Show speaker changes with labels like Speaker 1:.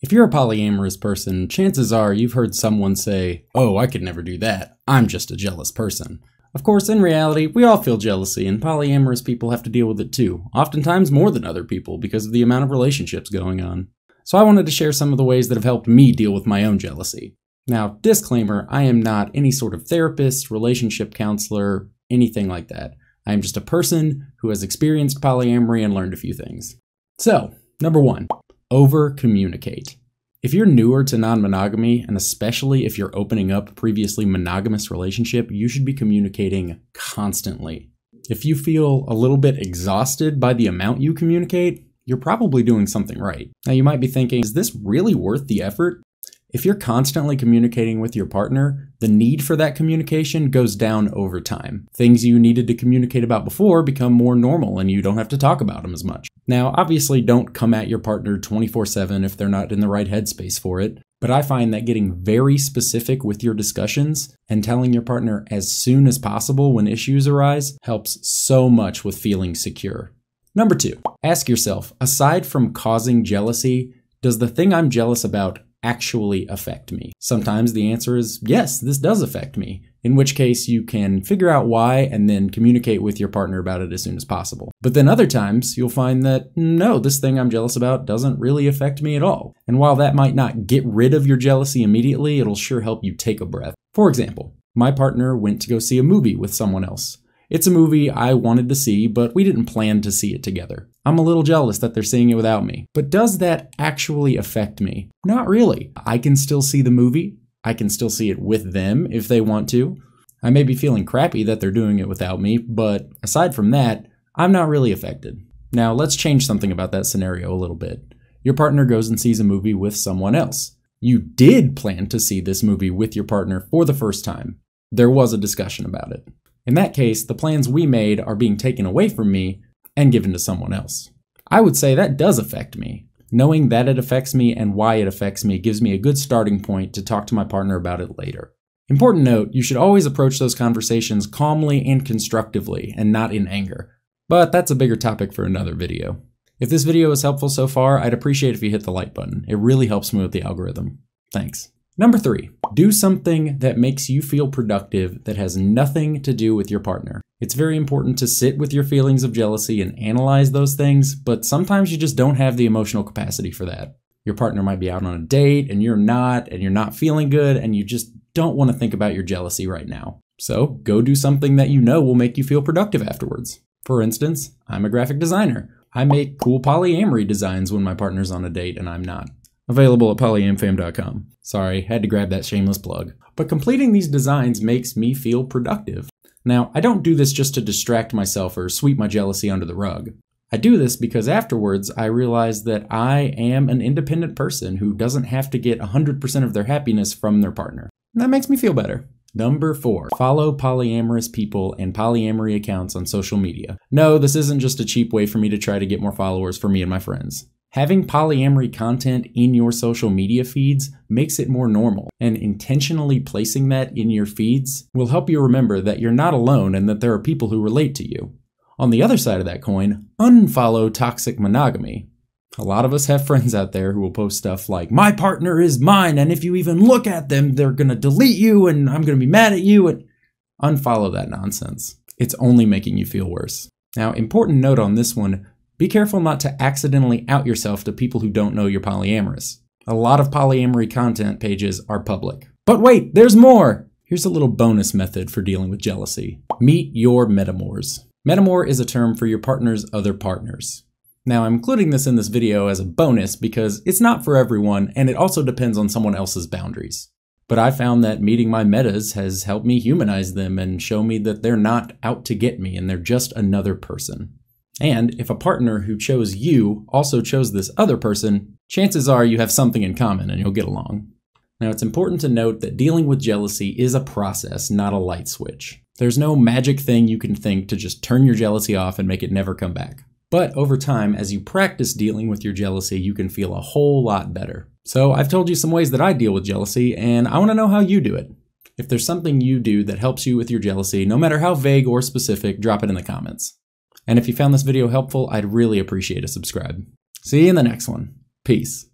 Speaker 1: If you're a polyamorous person, chances are you've heard someone say, Oh, I could never do that. I'm just a jealous person. Of course, in reality, we all feel jealousy, and polyamorous people have to deal with it too, oftentimes more than other people because of the amount of relationships going on. So I wanted to share some of the ways that have helped me deal with my own jealousy. Now, disclaimer I am not any sort of therapist, relationship counselor, anything like that. I am just a person who has experienced polyamory and learned a few things. So, number one, over communicate. If you're newer to non monogamy, and especially if you're opening up a previously monogamous relationship, you should be communicating constantly. If you feel a little bit exhausted by the amount you communicate, you're probably doing something right. Now, you might be thinking, is this really worth the effort? If you're constantly communicating with your partner, the need for that communication goes down over time. Things you needed to communicate about before become more normal and you don't have to talk about them as much. Now, obviously, don't come at your partner 24 7 if they're not in the right headspace for it, but I find that getting very specific with your discussions and telling your partner as soon as possible when issues arise helps so much with feeling secure. Number two, ask yourself aside from causing jealousy, does the thing I'm jealous about actually affect me? Sometimes the answer is yes, this does affect me, in which case you can figure out why and then communicate with your partner about it as soon as possible. But then other times you'll find that no, this thing I'm jealous about doesn't really affect me at all. And while that might not get rid of your jealousy immediately, it'll sure help you take a breath. For example, my partner went to go see a movie with someone else. It's a movie I wanted to see, but we didn't plan to see it together. I'm a little jealous that they're seeing it without me. But does that actually affect me? Not really. I can still see the movie. I can still see it with them if they want to. I may be feeling crappy that they're doing it without me, but aside from that, I'm not really affected. Now, let's change something about that scenario a little bit. Your partner goes and sees a movie with someone else. You did plan to see this movie with your partner for the first time. There was a discussion about it. In that case, the plans we made are being taken away from me and given to someone else. I would say that does affect me. Knowing that it affects me and why it affects me gives me a good starting point to talk to my partner about it later. Important note, you should always approach those conversations calmly and constructively and not in anger. But that's a bigger topic for another video. If this video was helpful so far, I'd appreciate if you hit the like button. It really helps me with the algorithm. Thanks. Number three, do something that makes you feel productive that has nothing to do with your partner. It's very important to sit with your feelings of jealousy and analyze those things, but sometimes you just don't have the emotional capacity for that. Your partner might be out on a date and you're not, and you're not feeling good, and you just don't want to think about your jealousy right now. So go do something that you know will make you feel productive afterwards. For instance, I'm a graphic designer. I make cool polyamory designs when my partner's on a date and I'm not. Available at polyamfam.com. Sorry, had to grab that shameless plug. But completing these designs makes me feel productive. Now, I don't do this just to distract myself or sweep my jealousy under the rug. I do this because afterwards I realize that I am an independent person who doesn't have to get 100% of their happiness from their partner. And that makes me feel better. Number four, follow polyamorous people and polyamory accounts on social media. No, this isn't just a cheap way for me to try to get more followers for me and my friends. Having polyamory content in your social media feeds makes it more normal, and intentionally placing that in your feeds will help you remember that you're not alone and that there are people who relate to you. On the other side of that coin, unfollow toxic monogamy. A lot of us have friends out there who will post stuff like, My partner is mine, and if you even look at them, they're gonna delete you, and I'm gonna be mad at you. And unfollow that nonsense. It's only making you feel worse. Now, important note on this one be careful not to accidentally out yourself to people who don't know you're polyamorous. A lot of polyamory content pages are public. But wait, there's more! Here's a little bonus method for dealing with jealousy. Meet your metamors. Metamor is a term for your partner's other partners. Now, I'm including this in this video as a bonus because it's not for everyone and it also depends on someone else's boundaries. But I found that meeting my metas has helped me humanize them and show me that they're not out to get me and they're just another person. And if a partner who chose you also chose this other person, chances are you have something in common and you'll get along. Now, it's important to note that dealing with jealousy is a process, not a light switch. There's no magic thing you can think to just turn your jealousy off and make it never come back. But over time, as you practice dealing with your jealousy, you can feel a whole lot better. So, I've told you some ways that I deal with jealousy, and I want to know how you do it. If there's something you do that helps you with your jealousy, no matter how vague or specific, drop it in the comments. And if you found this video helpful, I'd really appreciate a subscribe. See you in the next one. Peace.